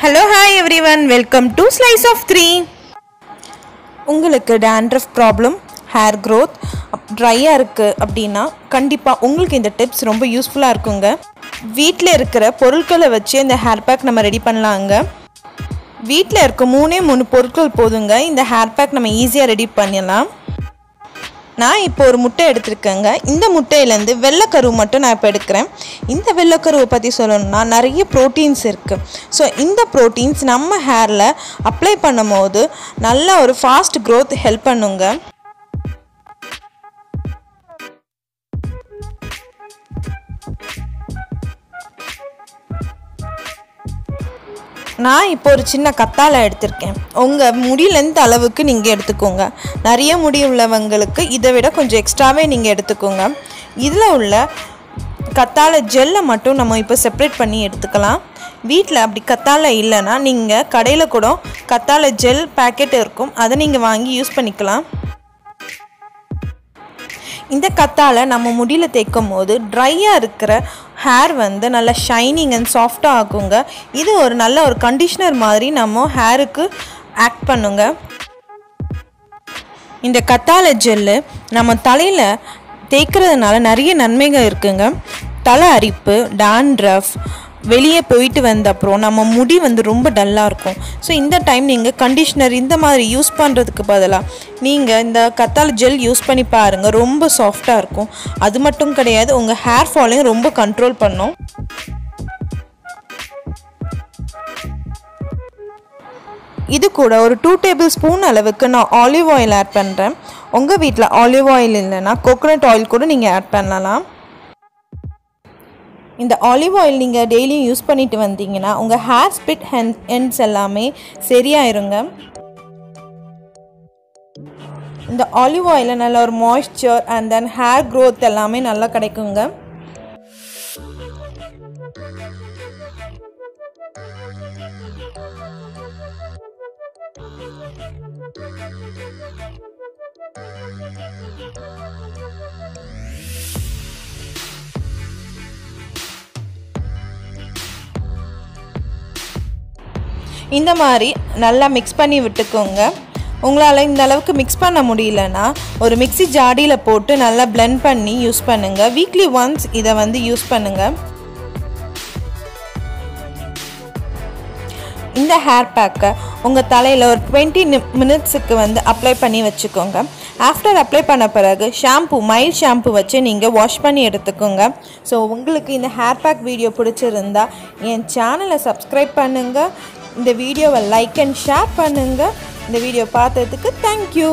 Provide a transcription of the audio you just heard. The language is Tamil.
Hello hi everyone welcome to slice of three உங்களுக்கு டேண்ட்ரஃப் ப்ராப்ளம் ஹேர் க்ரோத் ட்ரையாக இருக்குது அப்படின்னா கண்டிப்பாக உங்களுக்கு இந்த டிப்ஸ் ரொம்ப யூஸ்ஃபுல்லாக இருக்குங்க. வீட்டில் இருக்கிற பொருட்களை வச்சு இந்த ஹேர் பேக் நம்ம ரெடி பண்ணலாங்க. வீட்டில் இருக்க மூணே மூணு பொருட்கள் போதுங்க. இந்த ஹேர் பேக் நம்ம ஈஸியாக ரெடி பண்ணிடலாம் நான் இப்போ ஒரு முட்டை எடுத்திருக்கேங்க. இந்த முட்டையிலேருந்து வெள்ளைக்கருவு மட்டும் நான் இப்போ எடுக்கிறேன். இந்த வெள்ளைக்கருவை பற்றி சொல்லணும்னா நிறைய ப்ரோட்டீன்ஸ் இருக்குது ஸோ இந்த ப்ரோட்டீன்ஸ் நம்ம ஹேரில் அப்ளை பண்ணும்போது நல்ல ஒரு ஃபாஸ்ட் க்ரோத் ஹெல்ப் பண்ணுங்க. நான் இப்போ ஒரு சின்ன கத்தாழை எடுத்திருக்கேன். உங்கள் முடியிலேருந்து அளவுக்கு நீங்கள் எடுத்துக்கோங்க. நிறைய முடி உள்ளவங்களுக்கு இதை விட கொஞ்சம் எக்ஸ்ட்ராவே நீங்கள் எடுத்துக்கோங்க. இதில் உள்ள கத்தாழை ஜெல்லை மட்டும் நம்ம இப்போ செப்பரேட் பண்ணி எடுத்துக்கலாம். வீட்டில் அப்படி கத்தாழை இல்லைன்னா நீங்கள் கடையில் கூட கத்தாழை ஜெல் பேக்கெட் இருக்கும். அதை நீங்கள் வாங்கி யூஸ் பண்ணிக்கலாம். இந்த கத்தால் நம்ம முடியில் தேய்க்கும் போது ட்ரையாக இருக்கிற ஹேர் வந்து நல்லா ஷைனிங் அண்ட் சாஃப்டாக ஆகுங்க இது ஒரு நல்ல ஒரு கண்டிஷ்னர் மாதிரி நம்ம ஹேருக்கு ஆக்ட் பண்ணுங்க. இந்த கத்தாழை ஜெல்லு நம்ம தலையில் தேய்க்கிறதுனால நிறைய நன்மைகள் இருக்குங்க. தலை அரிப்பு டான்ட்ரஃப் வெளியே போயிட்டு வந்த அப்புறம் நம்ம முடி வந்து ரொம்ப டல்லாக இருக்கும். ஸோ இந்த டைம் நீங்கள் கண்டிஷ்னர் இந்த மாதிரி யூஸ் பண்ணுறதுக்கு பதிலாக நீங்கள் இந்த கத்தால் ஜெல் யூஸ் பண்ணி பாருங்கள் ரொம்ப சாஃப்டாக இருக்கும். அது மட்டும் கிடையாது உங்கள் ஹேர் ஃபாலையும் ரொம்ப கண்ட்ரோல் பண்ணும். இது கூட ஒரு டூ டேபிள் ஸ்பூன் அளவுக்கு நான் ஆலிவ் ஆயில் ஆட் பண்ணுறேன் உங்கள் வீட்டில் ஆலிவ் ஆயில் இல்லைன்னா கோகோனட் ஆயில் கூட நீங்கள் ஆட் பண்ணலாம். இந்த ஆலிவ் ஆயில் நீங்கள் டெய்லியும் யூஸ் பண்ணிட்டு வந்தீங்கன்னா உங்கள் ஹேர் ஸ்பிட் ஹென் எண்ட்ஸ் எல்லாமே சரியாயிருங்க. இந்த ஆலிவ் ஆயிலில் நல்ல ஒரு moisture and then hair growth எல்லாமே நல்லா கிடைக்குங்க. இந்த மாதிரி நல்லா மிக்ஸ் பண்ணி விட்டுக்கோங்க. உங்களால் இந்த அளவுக்கு மிக்ஸ் பண்ண முடியலன்னா ஒரு மிக்ஸி ஜாடியில் போட்டு நல்லா பிளெண்ட் பண்ணி யூஸ் பண்ணுங்கள் வீக்லி ஒன்ஸ் இதை வந்து யூஸ் பண்ணுங்கள் இந்த ஹேர் பேக்கை உங்கள் தலையில் ஒரு டுவெண்ட்டி மினிட்ஸுக்கு வந்து அப்ளை பண்ணி வச்சுக்கோங்க. ஆஃப்டர் அப்ளை பண்ண பிறகு ஷாம்பு மைல் ஷாம்பு வச்சு நீங்கள் வாஷ் பண்ணி எடுத்துக்கோங்க. ஸோ உங்களுக்கு இந்த ஹேர் பேக் வீடியோ பிடிச்சிருந்தா என் சேனலை சப்ஸ்கிரைப் பண்ணுங்கள் இந்த வீடியோவை லைக் அண்ட் ஷேர் பண்ணுங்கள் இந்த வீடியோ பார்த்ததுக்கு தேங்க்யூ